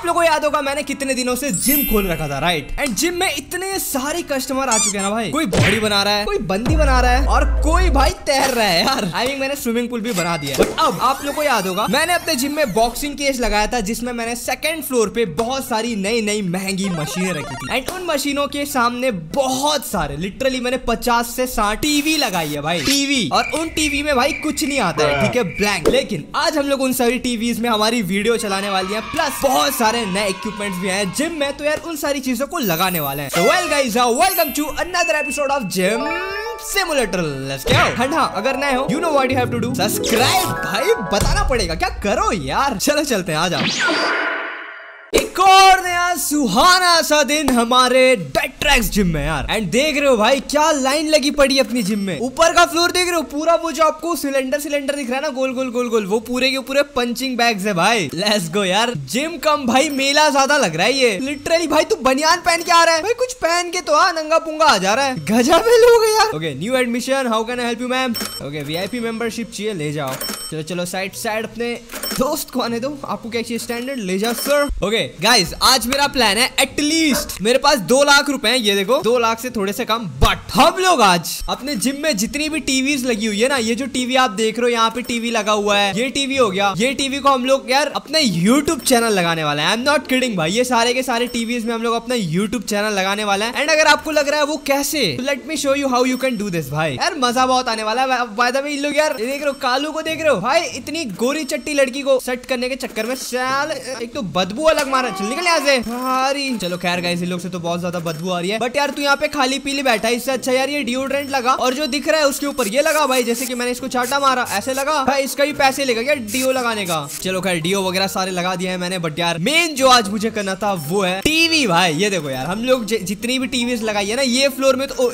आप लोगों को याद होगा, मैंने कितने दिनों से जिम खोल रखा था राइट एंड जिम में इतने सारे कस्टमर आ चुके हैं ना भाई। कोई बॉडी बना रहा है, कोई बंदी बना रहा है, और कोई भाई तैर रहा है, यार। आई मीन मैंने स्विमिंग पूल भी बना दिया बट अब आप लोग को याद होगा, मैंने अपने जिम में बॉक्सिंग केस लगाया था, जिसमें मैंने सेकंड फ्लोर पे बहुत सारी नई नई महँगी मशीनें रखी थी। एंड उन मशीनों के सामने बहुत सारे लिटरली मैंने पचास से साठ टीवी लगाई है भाई। टीवी और उन टीवी में भाई कुछ नहीं आता है, ठीक है? ब्लैंक लेकिन आज हम लोग उन सारी टीवी में हमारी वीडियो चलाने वाली है प्लस बहुत सारे नए इक्विपमेंट्स भी हैं। जिम में तो यार उन सारी चीज़ों को लगाने वाले हैं। Well guys welcome to another episode of gym simulator let's go and हाँ, अगर नए हो you know what you have to do subscribe भाई, बताना पड़ेगा। क्या करो यार? चलो, चलते हैं, आ जाओ। सुहाना सा दिन हमारे डेट्रैक्स जिम में यार। एंड देख रहे हो भाई, क्या लाइन लगी पड़ी अपनी जिम में। ऊपर का फ्लोर देख रहे हो, पूरा वो जो आपको सिलेंडर सिलेंडर दिख रहा है ना, गोल गोल गोल गोल, वो पूरे के पूरे पंचिंग बैग्स है भाई। लेट्स गो यार। जिम कम भाई, मेला ज़्यादा लग रहा है ये। लिटरली भाई, तू बनियान पहन के आ रहा है। भाई, कुछ पहन के तो आ, नंगा पुंगा आ जा रहा है। गजब है लोग यार। Okay new admission how can I help you ma'am okay VIP membership चाहिए, ले जाओ। चलो चलो साइड साइड अपने दोस्त को आने दो आपको क्या चाहिए? स्टैंडर्ड ले जाओ सर ओके गाइस आज मेरा प्लान है एटलीस्ट मेरे पास दो लाख रुपए हैं, ये देखो। दो लाख से थोड़े से कम बट हम लोग आज अपने जिम में जितनी भी टीवी लगी हुई है ना, ये जो टीवी आप देख रहे हो, यहाँ पे टीवी लगा हुआ है, ये टीवी हो गया। ये टीवी को हम लोग यार अपने यूट्यूब चैनल लगाने वाले हैं। आई एम नॉट किडिंग भाई। ये सारे के सारे टीवीज में हम लोग अपना यूट्यूब चैनल लगाने वाले हैं। एंड अगर आपको लग रहा है वो कैसे? Let me show you how you can do this भाई। यार, मज़ा बहुत आने वाला है। लोग यार देख रहे हो, कालू को देख रहे हो? भाई, इतनी गोरी चट्टी लड़की को सेट करने के चक्कर में साल एक तो बदबू अलग मारा चल निकल यहाँ से। भारी। चलो खैर गाइस इन लोग से तो बहुत ज़्यादा बदबू आ रही है। बट यार तू यहाँ पे खाली पीली बैठा इससे अच्छा यार ये डिओड्रेंट लगा। और जो दिख रहा है उसके ऊपर ये लगा भाई, जैसे कि मैंने इसको चाटा मारा। ऐसे लगा? भाई इसका भी पैसे लेगा क्या डीओ लगाने का? चलो खैर डीओ वगैरह सारे लगा दिया है मैंने। बट यार मेन जो आज मुझे करना था वो है टीवी भाई। ये देखो यार, हम लोग जितनी भी टीवी लगाई है ना, ये फ्लोर में तो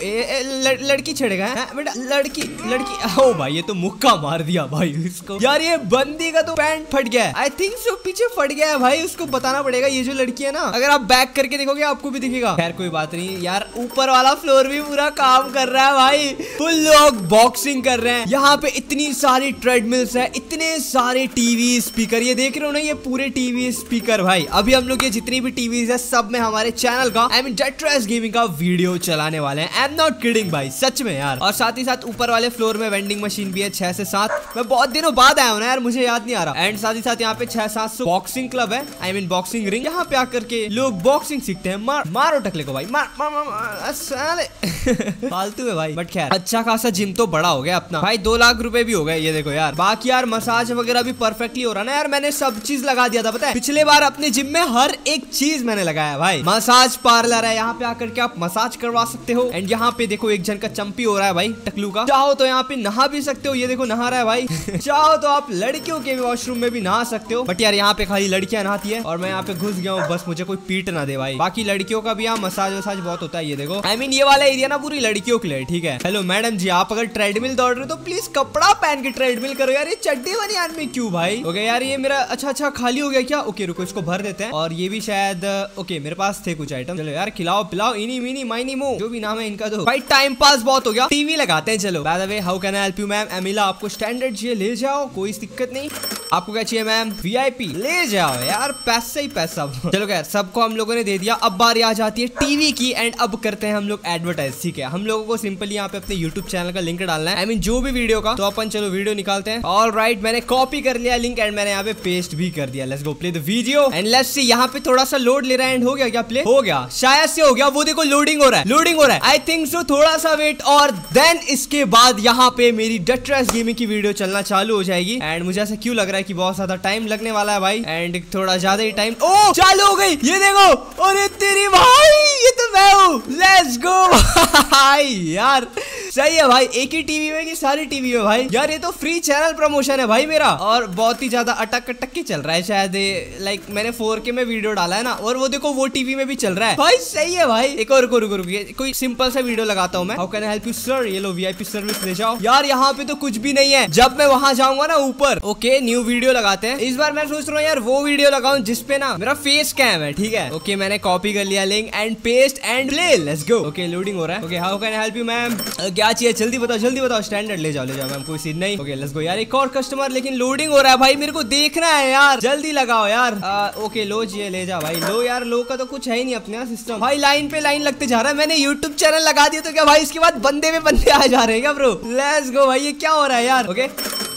लड़की छिड़ेगा बेटा, लड़की लड़की। ओ भाई, ये तो मुक्का मार दिया भाई इसको। यार ये बंदी का तो पैंट फट गया आई थिंक सो पीछे फट गया है भाई उसको बताना पड़ेगा ये जो लड़की है ना अगर आप बैक करके देखोगे आपको भी दिखेगा। खैर कोई बात नहीं। यार ऊपर वाला फ्लोर भी पूरा काम कर रहा है भाई। फुल लोग बॉक्सिंग कर रहे हैं। यहाँ पे इतनी सारी ट्रेडमिल्स है इतने सारे टीवी स्पीकर ये देख रहे हो ना ये पूरे टीवी स्पीकर भाई। अभी हम लोग ये जितनी भी टीवी है सब में हमारे चैनल का आई मीन जेट्रेस गेमिंग का वीडियो चलाने वाले हैं। आई एम नॉट किडिंग भाई सच में यार। और साथ ही साथ ऊपर वाले फ्लोर में वेंडिंग मशीन भी है छह से सात। मैं बहुत दिनों बाद आया हूँ ना यार मुझे याद नहीं आ रहा। एंड साथ ही साथ यहाँ पे छह, सात सौ बॉक्सिंग क्लब है। आई मीन बॉक्सिंग रिंग यहाँ पे आकर के लोग बॉक्सिंग सीखते हैं। मार, मारो टकले को भाई। मार मार मार फालतू है भाई। बट खैर अच्छा खासा जिम तो बड़ा हो गया अपना। भाई दो लाख रुपए भी हो गए, ये देखो यार। बाकी यार मसाज वगैरह भी परफेक्टली हो रहा ना यार। मैंने सब चीज़ लगा दिया था, पता है? पिछले बार अपने जिम में हर एक चीज़ मैंने लगाया भाई। मसाज पार्लर है। यहाँ पे आकर के आप मसाज करवा सकते हो। एंड यहाँ पे देखो एक जन का चंपी हो रहा है भाई, टकलू का। चाहो तो यहाँ पे नहा भी सकते हो। ये देखो नहा रहा है भाई। चाहो तो आप लड़कियों के वॉशरूम में भी नहा सकते हो। बट यार यहाँ पे खाली लड़कियाँ नहाती है और मैं यहाँ पे घुस गया हूँ। बस मुझे कोई पीट ना दे भाई। बाकी लड़कियों का भी यहाँ मसाज वसाज बहुत होता है ये देखो। आई I मीन mean, ये वाला एरिया ना पूरी लड़कियों के लिए ठीक है? हेलो मैडम जी आप अगर ट्रेडमिल दौड़ रहे हो तो प्लीज़ कपड़ा पहन के ट्रेडमिल करो यार। ये चड्डी बनी आदमी क्यों भाई? ओके यार ये मेरा अच्छा अच्छा खाली हो गया क्या? ओके रुको इसको भर देते हैं। और ये भी शायद ओके मेरे पास थे कुछ आइटम चलो यार खिलाओ पिलाओ। इनी मिनी माइनी मो। जो भी नाम है इनका तो भाई टाइम पास बहुत हो गया। टीवी लगाते हैं चलो। How can I help you ma'am Emilia आपको स्टैंडर्ड चाहिए ले जाओ कोई दिक्कत नहीं। आपको क्या चाहिए मैम? वीआईपी ले जाओ यार पैसा ही पैसा। चलो क्या सबको हम लोगों ने दे दिया। अब बारी आ जाती है टीवी की एंड अब करते हैं हम लोग एडवर्टाइज ठीक है? हम लोगों को सिंपली यहाँ पे अपने यूट्यूब चैनल का लिंक डालना है। आई I मीन mean, जो भी वीडियो का तो अपन चलो वीडियो निकालते हैं। ऑल राइट मैंने कॉपी कर लिया लिंक एंड मैंने यहाँ पे पेस्ट भी कर दिया। Let's go play the video and let's see यहाँ पे थोड़ा सा लोड ले रहा है एंड हो गया क्या प्ले हो गया। शायद से हो गया। वो देखो लोडिंग हो रहा है लोडिंग हो रहा है। आई थिंक सो थोड़ा सा वेट और देन इसके बाद यहाँ पे मेरी डेट्रेस गेमिंग की वीडियो चलना चालू हो जाएगी। एंड मुझे ऐसा क्यों लग रहा है? कि बहुत ज़्यादा टाइम लगने वाला है भाई एंड थोड़ा ज़्यादा ही टाइम ओ, चालू हो गई। ये देखो, अरे तेरी भाई, ये तो मैं हूँ। लेट्स गो भाई, यार। सही है भाई, एक ही टीवी में की सारी टीवी में भाई। यार, ये तो फ्री चैनल प्रमोशन है भाई मेरा। और बहुत ही ज़्यादा अटक अटक के चल रहा है शायद लाइक मैंने फोर के में वीडियो डाला है ना, और वो देखो, वो टीवी में भी चल रहा है। भाई, सही है भाई। एक और रुको रुको रुको कोई सिंपल सा वीडियो लगाता हूँ मैं। How can help you sir ये लो वीआईपी सर्विस ले जाओ। यार, यहाँ पे तो कुछ भी नहीं है। जब मैं वहाँ जाऊँगा ना ऊपर ओके न्यू वीडियो लगाते हैं। इस बार मैं सोच रहा हूँ, यार, वो वीडियो लगाऊ जिसपे ना मेरा फेस कैम है, ठीक है? ओके मैंने कॉपी कर लिया link and paste and play let's go okay loading हो रहा है। Okay how can help you ma'am क्या चाहिए जल्दी बताओ जल्दी बताओ स्टैंडर्ड ले जाओ ले जाओ मैम कोई सीन नहीं। ओके लेट्स गो यार एक और कस्टमर लेकिन लोडिंग हो रहा है भाई मेरे को देखना है यार। जल्दी लगाओ यार। आ, ओके लो जी ले जाओ भाई लो यार लो का तो कुछ है ही नहीं अपने सिस्टम भाई लाइन पे लाइन लगते जा रहा है मैंने यूट्यूब चैनल लगा दिया तो क्या भाई इसके बाद बंदे में बंदे आ जा रहे हैं क्या ब्रो लेट्स गो भाई ये क्या हो रहा है यार? ओके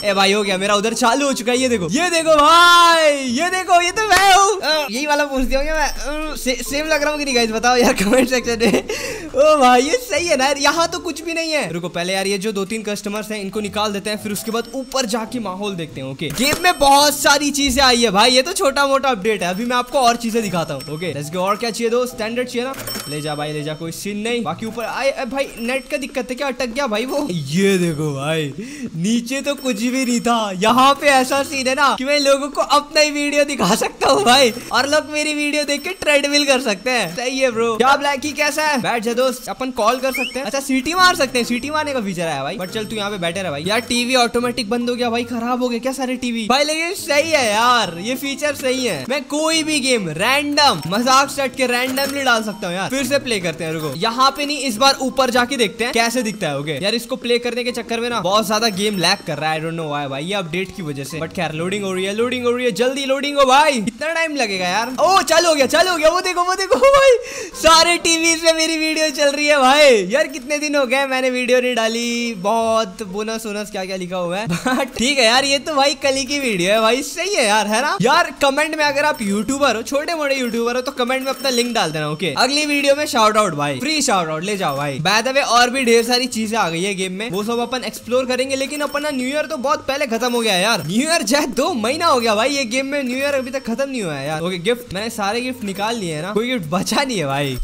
ए भाई हो गया मेरा उधर चालू हो चुका है ये देखो। ये देखो भाई ये देखो ये तो मैं हूँ। यही वाला पूछ दिया मैं। से, सेम लग रहा हूँ कि नहीं गाइस बताओ यार कमेंट सेक्शन में। ओ भाई ये सही है ना यार यहाँ तो कुछ भी नहीं है। रुको पहले यार ये जो दो तीन कस्टमर्स हैं इनको निकाल देते हैं फिर उसके बाद ऊपर जाके माहौल देखते हैं ओके गेम में बहुत सारी चीज़ें आई है भाई ये तो छोटा मोटा अपडेट है। अभी मैं आपको और चीज़ें दिखाता हूँ ओके और क्या चाहिए दो स्टैंडर्ड चाहिए ना? ले जा भाई ले जा कोई सीन नहीं। बाकी ऊपर आए भाई नेट का दिक्कत है क्या? अटक गया भाई वो। ये देखो भाई नीचे तो कुछ भी नहीं था। यहाँ पे ऐसा सीन है ना कि मैं लोगों को अपना ही वीडियो दिखा सकता हूँ भाई। और लोग मेरी वीडियो देख के ट्रेडमिल कर सकते हैं। सही है ब्रो क्या ब्लैक ही कैसा है? बैठ जा दोस्त। अपन कॉल कर सकते हैं। अच्छा सीटी मार सकते हैं। सीटी मारने का फीचर है भाई। बट चल तू यहाँ पे बैठे रहा भाई। यार टीवी ऑटोमेटिक बंद हो गया भाई। खराब हो गया क्या सारे टीवी भाई, लेकिन सही है यार। ये फीचर सही है। मैं कोई भी गेम रैंडम मज़ाक सेट के रैंडमली डाल सकता हूँ यार। फिर से प्ले करते हैं, रुको। यहाँ पे नहीं, इस बार ऊपर जाके देखते हैं। कैसे दिखता है ओके यार, इसको प्ले करने के चक्कर में ना बहुत ज़्यादा गेम लैक कर रहा है। आई डोंट नो व्हाई भाई, ये अपडेट की वजह से। बट खैर लोडिंग हो रही है लोडिंग हो रही है, जल्दी लोडिंग हो, भाई। कितना टाइम लगेगा यार। ओ, चालू हो गया, चालू हो गया, वो देखो वो देखो भाई। सारे टीवी से मेरी वीडियो चल रही है, भाई। यार, कितने दिन हो गए, मैंने वीडियो नहीं डाली। बहुत बोनस वोनस क्या क्या लिखा हुआ है। ठीक है यार, ये तो भाई कल की वीडियो है, भाई। सही है यार, है ना? यार कमेंट में अगर आप यूट्यूबर हो छोटे मोटे यूट्यूबर हो तो कमेंट में अपना लिंक डाल देना ओके अगली वीडियो में शाउट आउट भाई। फ्री शाउट आउट ले जाओ, भाई। बाय द वे और भी ढेर सारी चीज़ें आ गई है गेम में। वो सब अपन एक्सप्लोर करेंगे, लेकिन अपना न्यू ईयर तो बहुत पहले खत्म हो गया यार। न्यू ईयर जाए दो महीना हो गया भाई, ये गेम में न्यू ईयर अभी तक खत्म नहीं हुआ है यार। ओके गिफ्ट मैंने सारे गिफ्ट निकाल लिए है ना। कोई गिफ्ट बचा नहीं है भाई।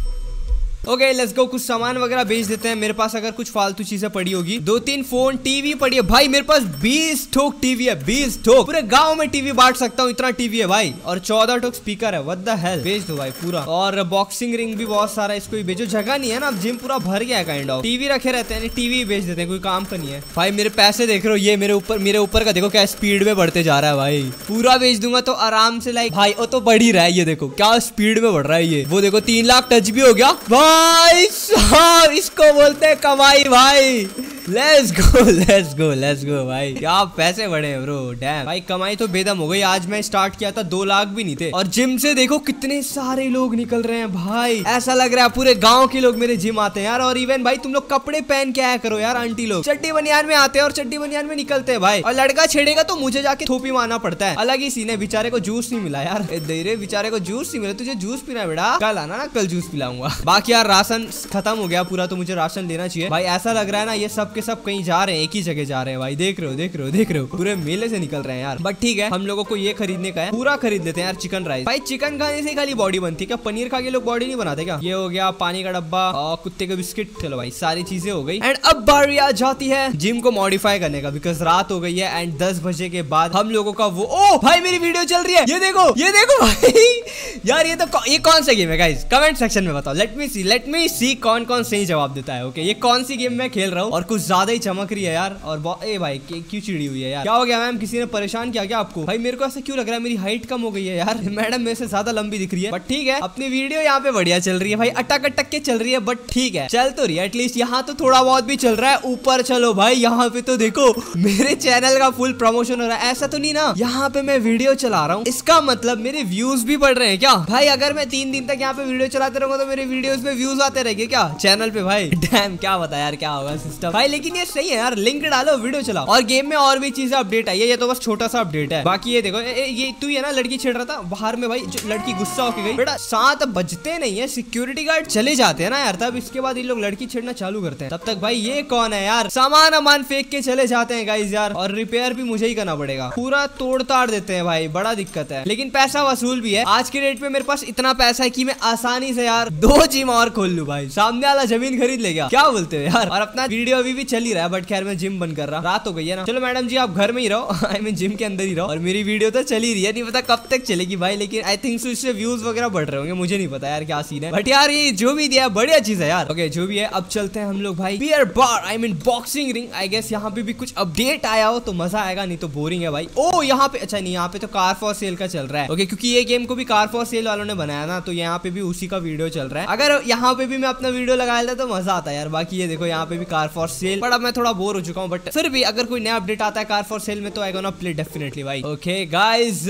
ओके लेट्स गो कुछ सामान वगैरह बेच देते हैं। मेरे पास अगर कुछ फालतू चीज़ें पड़ी होगी। दो तीन फ़ोन टीवी पड़ी है। भाई, मेरे पास बीस ठोक टीवी है। बीस ठोक। पूरे गाँव में टीवी बांट सकता हूँ। इतना टीवी है भाई। और चौदह ठोक स्पीकर है। वट द हेल बेच दो भाई पूरा। और बॉक्सिंग रिंग भी बहुत सारा इसको बेचो। जगह नहीं है ना। जिम पूरा भर गया है काइंड ऑफ़ टीवी रखे रहते हैं। टीवी बेच देते हैं। कोई काम का नहीं है। भाई, मेरे पैसे देख रहे हो। ये मेरे ऊपर मेरे ऊपर का देखो क्या स्पीड में बढ़ते जा रहा है भाई। पूरा बेच दूँगा तो आराम से लाइक भाई, वो तो बढ़ ही रहा है। ये देखो, क्या स्पीड में बढ़ रहा है ये। वो देखो, तीन लाख टच भी हो गया। भाई साहब इसको बोलते हैं कमाई भाई। Let's go let's go let's go भाई। क्या पैसे बढ़े हैं ब्रो डैम भाई, कमाई तो बेदम हो गई। आज मैं स्टार्ट किया था दो लाख भी नहीं थे। और जिम से देखो कितने सारे लोग निकल रहे हैं, भाई। ऐसा लग रहा है पूरे गाँव के लोग मेरे जिम आते हैं यार। और इवन भाई, तुम लोग कपड़े पहन के आया करो यार, आंटी लोग। चड्डी बनियान में आते हैं और चड्डी बनियान में निकलते हैं, भाई। और लड़का छेड़ेगा तो मुझे जाके थोपी मारना पड़ता है। अलग ही सीन है, बेचारे को जूस नहीं मिला यार। दे बेचारे को जूस नहीं मिला। तुझे जूस पीना बेटा। कल आना ना, कल जूस पिलाऊँगा। बाकी यार, राशन खत्म हो गया पूरा तो मुझे राशन लेना चाहिए। भाई, ऐसा लग रहा है ना, ये सब के सब कहीं जा रहे हैं, एक ही जगह जा रहे हैं भाई। देख रहे हो, देख रहे हो, देख रहे हो। पूरे मेले से निकल रहे हैं यार। बट ठीक है, हम लोगों को ये खरीदने का है। पूरा खरीद लेते हैं यार चिकन राइस भाई चिकन खाने से खाली बॉडी बनती क्या? पनीर खा के लोग बॉडी नहीं बनाते क्या? ये हो गया पानी का डब्बा और कुत्ते का बिस्किट। चलो भाई, सारी चीज़ें हो गई। एंड अब बारी आ जाती है जिम को मॉडिफाई करने का बिकॉज़ रात हो गई है एंड दस बजे के बाद हम लोगों का वो ओ, भाई मेरी वीडियो चल रही है। ये देखो ये देखो भाई। यार, ये तो ये कौन सा गेम है गाइस कमेंट सेक्शन में बताओ। लेट मी सी लेट मी सी कौन कौन सही जवाब देता है ओके ये कौन सी गेम मैं खेल रहा हूँ? और कुछ ज़्यादा ही चमक रही है यार, और ए भाई क्यों चिड़ी हुई है यार? क्या हो गया मैम? किसी ने परेशान किया क्या आपको? भाई, मेरे को ऐसा क्यों लग रहा है? मेरी हाइट कम हो गई है यार। मैडम, मेरे से ज़्यादा लंबी दिख रही है। बट ठीक है, अपनी वीडियो यहाँ पे बढ़िया चल रही है भाई। अटक अटक के चल रही है बट ठीक है। चल तो रही है एटलीस्ट यहाँ तो थोड़ा बहुत भी चल रहा है। ऊपर चलो भाई, यहाँ पे तो देखो, मेरे चैनल का फुल प्रमोशन हो रहा है। ऐसा तो नहीं ना, यहाँ पे मैं वीडियो चला रहा हूँ। इसका मतलब मेरे व्यूज़ भी बढ़ रहे हैं क्या? भाई, अगर मैं तीन दिन तक यहाँ पे वीडियो चलाते रहूँगा तो मेरे वीडियोस में व्यूज़ आते रहेंगे क्या? चैनल पे भाई। डैम क्या बता यार, क्या होगा सिस्टम भाई लेकिन ये सही है यार लिंक डालो वीडियो चलाओ। और गेम में और भी चीज़ें अपडेट आई है, ये तो बस छोटा सा अपडेट है। बाकी ये देखो ये तू है ना, लड़की छेड़ रहा था, बाहर में भाई लड़की गुस्सा होके गई। बेटा, सात बजते नहीं है सिक्योरिटी गार्ड चले जाते हैं ना यार, तब इसके बाद ये लोग लड़की छेड़ना चालू करते हैं। तब तक भाई ये कौन है यार? सामान अमान फेंक के चले जाते हैं गाइज़ यार, और रिपेयर भी मुझे ही करना पड़ेगा। पूरा तोड़ ताड़ देते हैं भाई, बड़ा दिक्कत है। लेकिन पैसा वसूल भी है। आज के डेट में मेरे पास इतना पैसा है की मैं आसानी से यार दो जिम और खोल लू भाई। सामने वाला ज़मीन खरीद ले गया क्या बोलते हो यार? और अपना वीडियो अभी चल ही रहा है बट खैर मैं जिम बंद कर रहा हूँ। रात हो गई है ना। चलो मैडम जी, आप घर में ही रहो। आई मीन जिम के अंदर ही रहो। और मेरी वीडियो तो चली रही है, नहीं पता कब तक चलेगी भाई, लेकिन आई थिंक सो इससे व्यूज़ वगैरह बढ़ रहे होंगे, मुझे नहीं पता यार क्या सीन है। बट यार ये जो भी दिया बढ़िया चीज़ है यार। ओके जो भी है, अब चलते हैं हम लोग भाई। Beer bar I mean boxing ring I guess यहाँ पे भी कुछ अपडेट आया हो तो मज़ा आएगा, नहीं तो बोरिंग है भाई। ओ यहाँ पे अच्छा नहीं, यहाँ पे तो कार फॉर सेल का चल रहा है। ओके क्योंकि ये गेम को भी कार फॉर सेल वालों ने बनाया ना तो यहाँ पे भी उसी का वीडियो चल रहा है। अगर यहाँ पे भी मैं अपना वीडियो लगा लेता तो मज़ा आता है यार। बाकी ये देखो, यहाँ पे भी कार फॉर सेल बट अब मैं थोड़ा बोर हो चुका हूँ बट फिर भी अगर कोई नया अपडेट आता है कार फॉर सेल में तो आई गोना प्ले डेफिनेटली भाई। Okay guys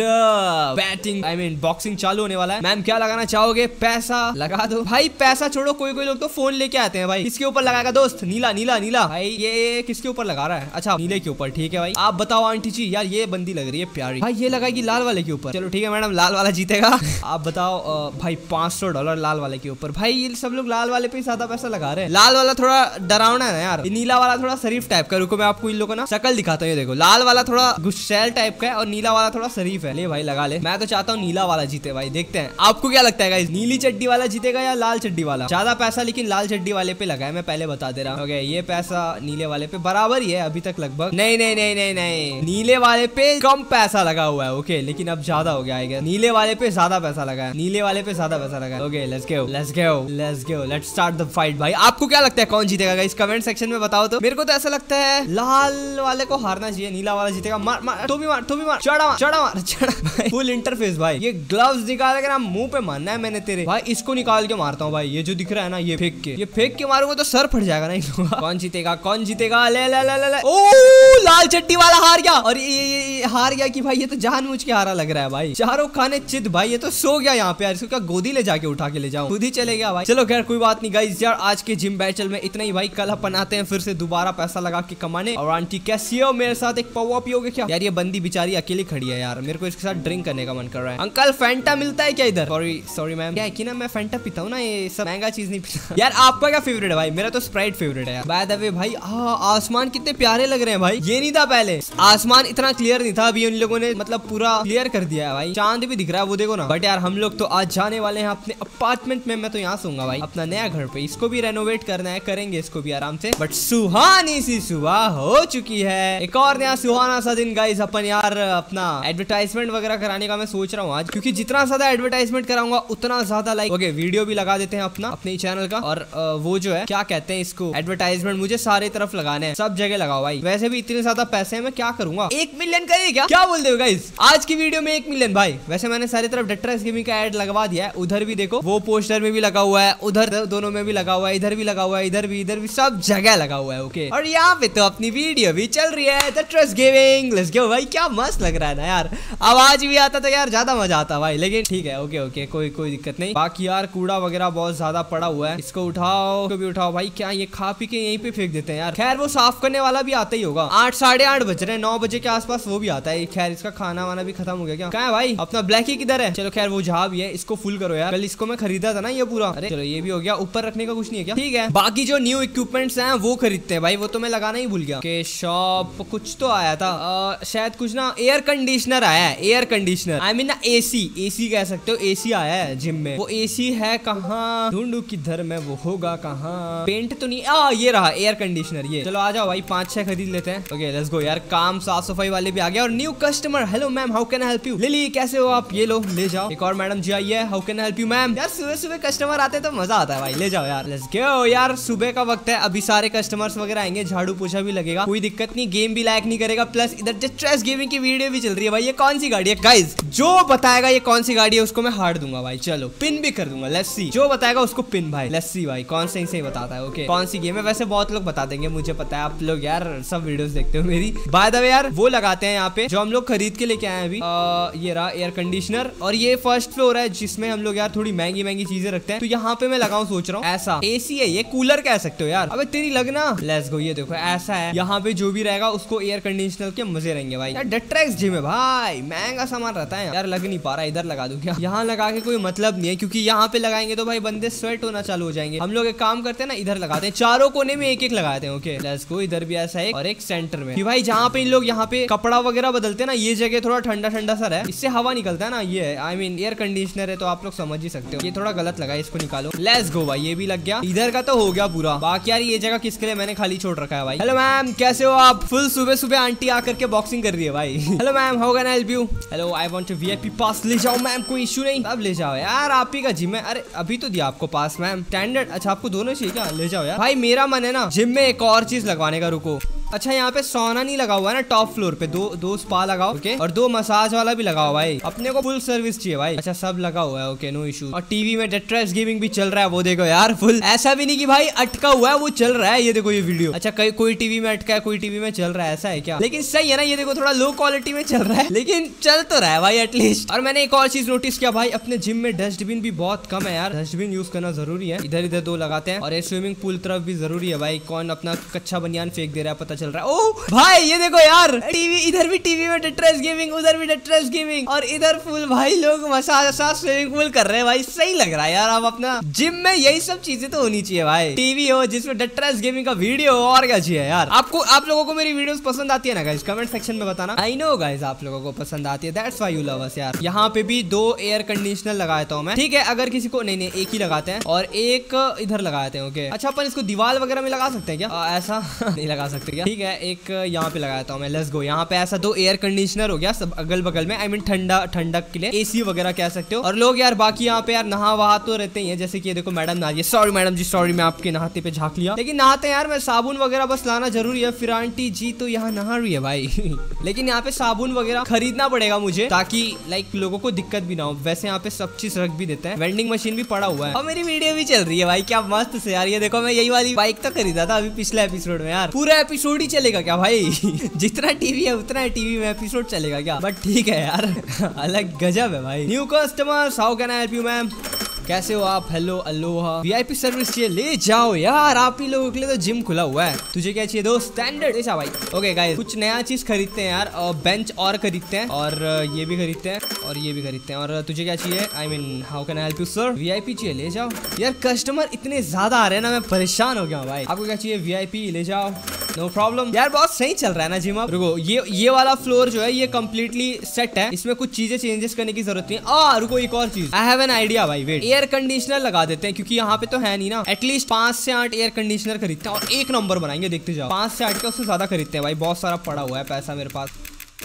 batting I mean boxing चालू होने वाला है। मैम क्या लगाना चाहोगे? पैसा लगा दो। भाई, पैसा छोड़ो कोई कोई लोग तो फ़ोन लेके आते हैं भाई। किसके ऊपर लगाएगा दोस्त, नीला नीला नीला। भाई, ये किसके ऊपर लगा रहा है? अच्छा नीले के ऊपर, ठीक है भाई। आप बताओ, आंटी जी, यार, ये बंदी लग रही है प्यारी। भाई, ये लगाएगी लाल वाले के ऊपर। चलो, ठीक है मैडम, लाल वाला जीतेगा। आप बताओ भाई, पाँच डॉलर लाल वाले के ऊपर। भाई, ये सब लोग लाल वाले पे ज़्यादा पैसा लगा रहे हैं। लाल वाला थोड़ा डरावना है यार। नीला वाला थोड़ा शरीफ टाइप का रुको, मैं आपको इन लोगों ना शक्ल दिखाता हूँ देखो। लाल वाला थोड़ा गुस्सैल टाइप का है और नीला वाला थोड़ा शरीफ है। ले भाई, लगा ले। मैं तो चाहता हूँ नीला वाला जीते भाई, देखते हैं। आपको क्या लगता है नीली चड्डी वाला जीतेगा या लाल चड्डी वाला? ज़्यादा पैसा, लेकिन लाल चड्डी वाले पे लगा है, मैं पहले बता दे रहा हूँ। ये पैसा नीले वाले पे बराबर ही है अभी तक लगभग। नहीं नहीं नहीं नहीं नहीं। नीले वाले पे कम पैसा लगा हुआ है ओके लेकिन अब ज़्यादा हो गया आएगा नीले वाले पे ज़्यादा पैसा लगा है। नीले वाले पे ज़्यादा पैसा लगा है। Okay let's go let's go let's go let's start the fight भाई। आपको क्या लगता है, कौन जीतेगा इस कमेंट सेक्शन में बताओ तो। मेरे को तो ऐसा लगता है लाल वाले को हारना चाहिए नीला वाला जीतेगा। मार मार तो भी मार तो भी मार चढ़ा मार चढ़ा मार चढ़ा। फुल इंटरफेस भाई। ये ग्लव्स निकाल के ना मुँह पे मारना है मैंने तेरे। भाई इसको निकाल के मारता हूँ भाई। ये जो दिख रहा है ना ये फेंक के। ये फेंक के मारूँगा तो सर फट जाएगा ना कौन जीतेगा कौन जीतेगा? ले ले ले ले ओ लाल चट्टी वाला हार गया। और ये, हार गया कि भाई ये तो जानबूझ के हारा लग रहा है भाई। चारों खाने चित भाई ये तो सो गया यहाँ पे यार। इसको क्या गोदी ले जाके उठा के ले जाऊँ? खुद ही चले गया भाई। चलो खैर कोई बात नहीं गाइस यार आज के जिम बैचल में इतना ही भाई। कल अपन आते हैं फिर से दोबारा पैसा लगा के कमाने। और आंटी कैसी हो मेरे साथ एक पवा पियोगे क्या? यार, ये बंदी बेचारी अकेली खड़ी है यार। मेरे को इसके साथ ड्रिंक करने का मन कर रहा है। अंकल फैंटा मिलता है क्या इधर? सॉरी सॉरी मैम क्या कि ना, मैं फैंटा पीता हूँ ना, ये सब महँगा चीज़ नहीं पीता। यार, आपका क्या फेवरेट है भाई? मेरा तो स्प्राइट फेवरेट है बाय द वे भाई हाँ आसमान कितने प्यारे लग रहे हैं भाई। ये नहीं था पहले। आसमान इतना क्लियर नहीं था, अभी उन लोगों ने मतलब पूरा क्लियर कर दिया है भाई। चाँद भी दिख रहा है, वो देखो ना। बट यार, हम लोग तो आज जाने वाले हैं अपने अपार्टमेंट में। मैं तो यहाँ सोऊँगा भाई, अपना नया घर पे। इसको भी रेनोवेट करना है, करेंगे इसको भी आराम से। बट सुहानी सी सुबह हो चुकी है। एक और नया सुहाना सा दिन गाइस अपन यार, अपना एडवर्टाइजमेंट वगैरह कराने का मैं सोच रहा हूँ आज। क्योंकि जितना ज़्यादा एडवर्टाइजमेंट कराऊँगा, उतना ज़्यादा लाइक ओके वीडियो भी लगा देते हैं अपना, अपने चैनल का। और वो जो है, क्या कहते हैं इसको एडवर्टाइजमेंट मुझे सारे तरफ़ लगाने हैं। सब जगह लगाओ भाई। वैसे भी इतने ज़्यादा पैसे हैं, मैं क्या करूँगा? एक मिलियन करिए क्या? क्या बोल हो गाइस आज की वीडियो में एक मिलियन भाई। वैसे मैंने सारी तरफ़ डेट्रेस गेमिंग का एड लगवा दिया है। उधर भी देखो, वो पोस्टर में भी लगा हुआ है, उधर दोनों में भी लगा हुआ है, इधर भी लगा हुआ है, इधर भी इधर भी, सब जगह लगा हुआ है ओके और यहाँ पे तो अपनी वीडियो भी चल रही है the trust gaming let's go भाई, क्या मस्त लग रहा है ना यार। आवाज़ भी आता तो यार, ज़्यादा मज़ा आता भाई, लेकिन ठीक है ओके ओके कोई कोई दिक्कत नहीं। बाकी यार, कूड़ा वगैरह बहुत ज़्यादा पड़ा हुआ है। इसको उठाओ, इसको भी उठाओ। भाई, क्या ये खा पी के यहीं पे फेंक देते हैं यार? खैर, वो साफ़ करने वाला भी आता ही होगा। आठ, साढ़े आठ बज रहे हैं, नौ बजे के आसपास वो भी आता है। खैर, इसका खाना वाना भी खत्म हो गया क्या? क्या भाई? अपना ब्लैक ही किधर है? चलो, खैर, वो जहाँ भी है, इसको फुल करो यार। कल इसको मैं खरीदा था ना ये पूरा। अरे, चलो, ये भी हो गया। ऊपर रखने का कुछ नहीं है क्या? ठीक है। बाकी जो न्यू इक्विपमेंट्स हैं, वो खरीदते हैं। भाई वो तो मैं लगाना ही भूल गया। के शॉप कुछ तो आया था। अ, शायद कुछ ना एयर कंडीशनर आया है एयर कंडीशनर आई मीन ना एसी एसी कह सकते हो एसी आया है जिम में। वो एसी है कहाँ? ढूंढू किधर में वो होगा कहाँ? पेंट तो नहीं आ ये रहा एयर कंडीशनर ये। चलो आ जाओ भाई पाँच छह खरीद लेते हैं। ओके लेट्स गो यार काम साफ़ सफ़ाई वाले भी आ गए। और new customer hello ma'am how can help you Lily कैसे हो आप? ये लो ले जाओ। एक और मैडम जी आई है how can help you ma'am यार सुबह सुबह कस्टमर आते तो मज़ा आता है भाई। ले जाओ यार लेट्स गो यार सुबह का वक्त है अभी सारे कस्टमर्स वगैरह आएँगे, झाड़ू पोछा भी लगेगा। कोई दिक्कत नहीं गेम भी लाइक नहीं करेगा प्लस इधर स्ट्रेस गेमिंग की वीडियो भी चल रही है भाई। ये कौन सी गाड़ी है? गाइज़ जो बताएगा ये कौन सी गाड़ी है, उसको मैं हार दूँगा भाई। चलो पिन भी कर दूँगा लस्सी जो बताएगा उसको पिन भाई। लस्सी भाई, कौन सही सही बताता है ओके कौन सी गेम है? वैसे बहुत लोग बता देंगे, मुझे पता है। आप लोग यार, सब वीडियोस देखते हो मेरी। बाय द वे यार, वो लगाते हैं यहाँ पे, जो हम लोग खरीद के लेके आए हैं अभी। ये रहा एयर कंडीशनर और ये फ़र्स्ट फ्लोर है, जिसमें हम लोग यार थोड़ी महँगी महँगी चीज़ें रखते हैं। तो यहाँ पे मैं लगाऊ, सोच रहा हूँ, ऐसा। एसी है ये कूलर कह सकते हो यार। अबे तेरी लगना लेट्स गो ये देखो ऐसा है। यहाँ पे जो भी रहेगा उसको एयर कंडीशनर के मज़े रहेंगे भाई। यार डेट्रेक्स जिम है भाई। महँगा सामान रहता है। यार लग नहीं पा रहा इधर लगा दूँ क्या? यहाँ लगा के कोई मतलब नहीं है क्योंकि यहाँ पे लगाएँगे तो भाई बंदे स्वेट होना चालू हो जाएँगे। हम लोग एक काम करते हैं ना इधर लगाते हैं। चारों कोने में एक एक लगाते हैं ओके लेट्स गो इधर भी ऐसा है और एक सेंटर में। भाई जहाँ पे इन लोग यहाँ पे कपड़ा वगैरह बदलते हैं ना ये जगह थोड़ा ठंडा ठंडा सा है इससे हवा निकलता है ना ये आई मीन एयर कंडीशनर है तो आप लोग समझ ही सकते हो। ये थोड़ा गलत लगा इसको निकालो। लेट्स गो भाई ये भी लग गया। इधर का तो हो गया पूरा। बाकी यार ये जगह किसके लिए मैंने खाली छोड़ रखा है भाई। हेलो मैम कैसे हो आप? फुल सुबह सुबह आंटी आकर के बॉक्सिंग कर रही है भाई। Hello ma'am how can I help you hello I want V VIP pass ले जाओ मैम कोई इशू नहीं। अब ले जाओ यार. आप ही का जिम है. अरे अभी तो दिया आपको पास मैम स्टैंडर्ड अच्छा आपको दोनों चाहिए क्या? ले जाओ यार। भाई मेरा मन है ना जिम में एक और चीज़ लगवाने का रुको। अच्छा यहाँ पे सोना नहीं लगा हुआ है ना टॉप फ्लोर पे। दो दो स्पा लगाओ ओके और दो मसाज वाला भी लगा हुआ है अपने को फुल सर्विस चाहिए, भाई। अच्छा सब लगा हुआ है ओके नो इशू और टीवी में डेट्रेस गेमिंग भी चल रहा है, वो देखो यार फुल ऐसा भी नहीं की भाई अटका हुआ है, वो चल रहा है, ये देखो ये वीडियो अच्छा कई, कोई टीवी में अटका है, कोई टीवी में चल रहा है, ऐसा है क्या? लेकिन सही है ना, ये देखो, थोड़ा लो क्वालिटी में चल रहा है, लेकिन चल तो रहा है, भाई एटलीस्ट और मैंने एक और चीज़ नोटिस किया, भाई, अपने जिम में डस्टबिन भी बहुत कम है यार। डस्टबिन यूज़ करना ज़रूरी है। इधर इधर दो लगाते हैं, और ये स्विमिंग पूल तरफ़ भी ज़रूरी है, भाई। कौन अपना कच्चा बनियान फेंक दे रहा है, पता चल। रहा है। ओ भाई ये देखो यार टीवी इधर भी टीवी में डेट्रेस गेमिंग उधर भी डेट्रेस गेमिंग और इधर फुल भाई लोग मसाज वसाज स्विमिंग पूल कर रहे हैं भाई। सही लग रहा है यार अब अपना जिम में यही सब चीज़ें तो होनी चाहिए भाई। टीवी हो जिसमें डेट्रेस गेमिंग का वीडियो हो और क्या चाहिए यार। आपको आप लोगों को मेरी वीडियोस पसंद आती है ना गाइस कमेंट सेक्शन में बताना। आई नो गाइज़ आप लोगों को पसंद आती है। That's why you love us यार। यहाँ पे भी दो एयर कंडीशनर लगाता हूँ मैं। ठीक है अगर किसी को नहीं नहीं एक ही लगाते हैं। और एक इधर लगाते हैं ओके अच्छा अपन इसको दीवार वगैरह में लगा सकते हैं क्या? आ, ऐसा? नहीं लगा सकते क्या? ठीक है, एक यहाँ पे लगाता हूँ मैं लेट्स गो यहाँ पे ऐसा दो एयर कंडीशनर हो गया, सब अगल बगल में आई मीन ठंडा, ठंडक के लिए. एसी वगैरह कह सकते हो. और लोग यार, बाकी यहाँ पे यार नहा वहा तो रहते ही जैसे कि देखो मैडम नहा सॉरी मैडम जी सॉरी मैं आपके नहाते पे झाँक लिया. लेकिन नहाते यार, मैं साबुन वगैरह बस लाना ज़रूरी है. फिर आंटी जी तो यहाँ नहा रही है भाई. लेकिन यहाँ पे साबुन वगैरह खरीदना पड़ेगा मुझे, ताकि लाइक लोगों को दिक्कत भी ना हो. वैसे यहाँ पे सब चीज़ रख भी देते हैं. वेंडिंग मशीन भी पड़ा हुआ है. और मेरी वीडियो भी चल रही है भाई, क्या मस्त से यार. ये देखो, मैं यही वाली बाइक तो खरीदा था अभी पिछले एपिसोड में यार. पूरा एपिसोड ही चलेगा क्या भाई? जितना टीवी है, उतना टीवी में एपिसोड चलेगा क्या? बट ठीक है यार, अलग गजब है भाई। New customer how can I help you ma'am कैसे हो आप? हेलो अलोहा वीआईपी सर्विस चाहिए ले जाओ यार। आप ही लोगों के लिए तो जिम खुला हुआ है। तुझे क्या चाहिए दोस्त? स्टैंडर्ड ऐसा भाई। ओके गाइस कुछ नया चीज़ खरीदते हैं यार। बेंच और खरीदते हैं। और ये भी खरीदते हैं। और ये भी खरीदते हैं। और तुझे क्या चाहिए? I mean how can help you sir VIP चाहिए। ले जाओ। यार कस्टमर इतने ज़्यादा आ रहे हैं ना, मैं परेशान हो गया हूँ भाई। आपको क्या चाहिए? वीआईपी ले जाओ। नो no प्रॉब्लम यार, बहुत सही चल रहा है ना जिम अब। रुको, ये ये वाला फ्लोर जो है, ये कम्प्लीटली सेट है। इसमें कुछ चीज़ें चेंजेस करने की ज़रूरत नहीं आ, रुको, एक और चीज़। आई हैव एन आइडिया भाई वेट एयर कंडीशनर लगा देते हैं, क्योंकि यहाँ पे तो है नहीं ना। एटलीस्ट पाँच से आठ एयर कंडीशनर खरीदते हैं और एक नंबर बनाएँगे, देखते जाओ। पाँच से आठ का उससे ज़्यादा खरीदते हैं भाई, बहुत सारा पड़ा हुआ है पैसा मेरे पास।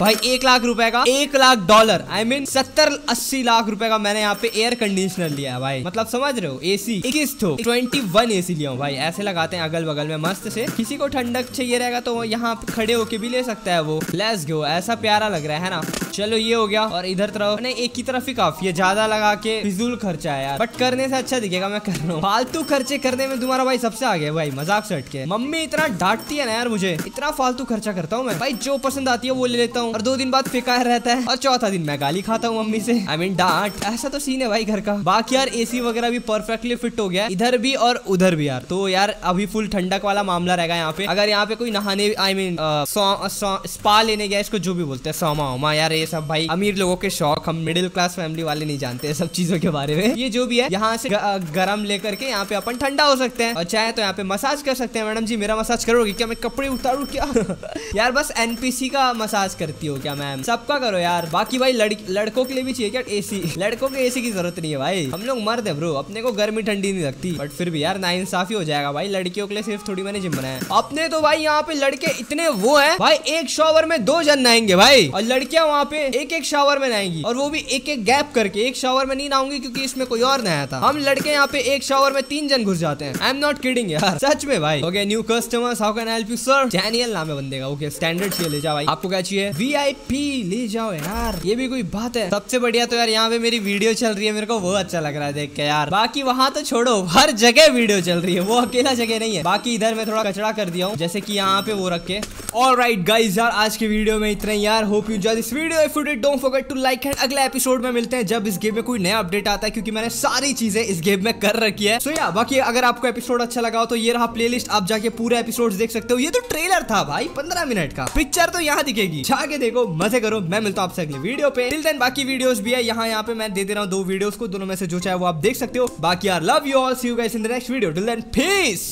भाई, एक लाख रुपए का, एक लाख डॉलर आई मीन सत्तर, अस्सी लाख रुपए का मैंने यहाँ पे एयर कंडीशनर लिया है भाई। मतलब समझ रहे हो एसी इक्कीस तो ट्वेंटी वन एसी लिया भाई। ऐसे लगाते हैं अगल बगल में मस्त से। किसी को ठंडक चाहिए रहेगा तो यहाँ खड़े होके भी ले सकता है वो। लेस गो ऐसा प्यारा लग रहा है ना? चलो, ये हो गया। और इधर तरफ़, नहीं, एक ही तरफ़ ही काफ़ी है। ज़्यादा लगा के फिजूल खर्चा है यार। बट करने से अच्छा दिखेगा, मैं कर रहा हूँ। फालतू खर्चे करने में तुम्हारा भाई सबसे आगे भाई, मज़ाक से हटके मम्मी इतना डांटती है ना यार मुझे। इतना फालतू खर्चा करता हूँ मैं। भाई, जो पसंद आती है वो ले लेता हूँ। और दो दिन बाद फिका रहता है और चौथा दिन मैं गाली खाता हूँ मम्मी से। आई मीन डांट। ऐसा तो सीन है भाई घर का। बाकी यार एसी वगैरह भी परफेक्टली फिट हो गया इधर भी और उधर भी यार। तो यार, अभी फुल ठंडक वाला मामला रहेगा यहाँ पे। अगर यहाँ पे कोई नहाने आई मीन स्पा लेने गया इसको जो भी बोलते हैं, सोमा वोमा यार, ये सब भाई, अमीर लोगों के शौक। हम मिडिल क्लास फैमिली वाले नहीं जानते सब चीज़ों के बारे में। ये जो भी है, यहाँ से गर्म लेकर के यहाँ पे अपन ठंडा हो सकते हैं। और चाहे तो यहाँ पे मसाज कर सकते हैं। मैडम जी, मेरा मसाज करोगे क्या? मैं कपड़े उतारू क्या? यार, बस एनपीसी का मसाज करती हो क्या मैम सबका करो यार। बाकी भाई लड़कों के लिए भी चाहिए क्या एसी लड़कों के एसी की ज़रूरत नहीं है भाई। हम लोग मर्द है ब्रो अपने को गर्मी ठंडी नहीं लगती। बट फिर भी यार, ना इंसाफी हो जाएगा भाई। लड़कियों के लिए सिर्फ़ थोड़ी मैंने जिम बनाया अपने तो भाई, यहाँ पे लड़के इतने वो है। भाई, एक शॉवर में दो जन नहाएँगे भाई। और लड़कियाँ वहाँ पे एक एक शॉवर में नहाएँगी। और वो भी एक एक गैप करके एक शॉवर में नहीं नहाऊँगी, क्योंकि इसमें कोई और नहाया था। हम लड़के यहाँ पे एक शॉवर में तीन जन घुस जाते हैं। आई एम नॉट किडिंग यार। सच में भाई। Okay new customers how can help you sir Daniel नाम है बंदे का। ओके स्टैंडर्ड चाहिए, ले जाओ भाई। आपको क्या चाहिए? वीआईपी ले जाओ यार। ये भी कोई बात है। सबसे बढ़िया तो यार यहाँ पे मेरी वीडियो चल रही है। मेरे को वो अच्छा लग रहा है देख के यार। बाकी वहाँ तो छोड़ो हर जगह वीडियो चल रही है। वो अकेला जगह नहीं है। बाकी इधर मैं थोड़ा कचरा कर दिया हूँ। जैसे की यहाँ पे वो रखे ऑल राइट गाइज़ यार आज की वीडियो में इतना यार। Hope you enjoy this video if you did don't forget to like and अगले एपिसोड में मिलते हैं जब इस गेम में कोई नया अपडेट आता है क्योंकि मैंने सारी चीज़ें इस गेम में कर रखी है। सो so, या yeah, बाकी अगर आपको एपिसोड अच्छा लगा हो तो ये रहा प्लेलिस्ट आप जाके पूरे एपिसोड देख सकते हो। ये तो ट्रेलर था भाई पंद्रह मिनट का। पिक्चर तो यहाँ दिखेगी। जाके देखो, मज़े करो। मैं मिलता हूँ आपसे अगले वीडियो पे। टिल देन बाकी वीडियोस भी है। यहाँ यहाँ पे मैं दे दे रहा हूँ दो वीडियोस को। दोनों में से जो चाहे वो आप देख सकते हो। बाकी are love you all see you guys in the next video till then peace